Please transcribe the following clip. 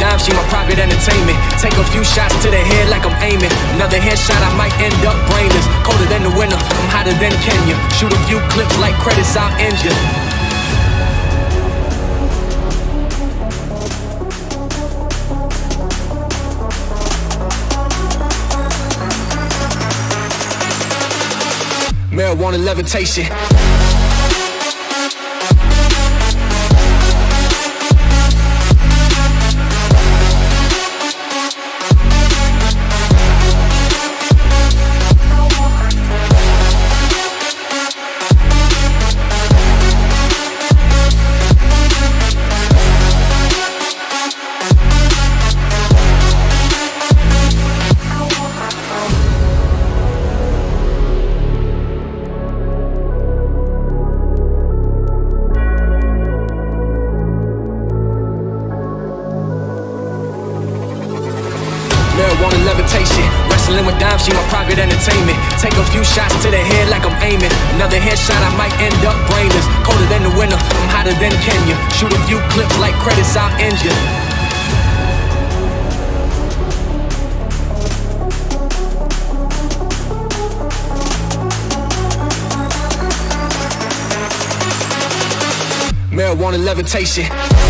dime, she my private entertainment. Take a few shots to the head like I'm aiming. Another headshot, I might end up brainless. Colder than the winter, I'm hotter than Kenya. Shoot a few clips like credits, I'll end ya. Marijuana levitation. Marijuana levitation. Wrestling with dimes, she my private entertainment. Take a few shots to the head like I'm aiming. Another headshot, I might end up brainless. Colder than the winter, I'm hotter than Kenya. Shoot a few clips like credits, I'll end ya. Marijuana levitation.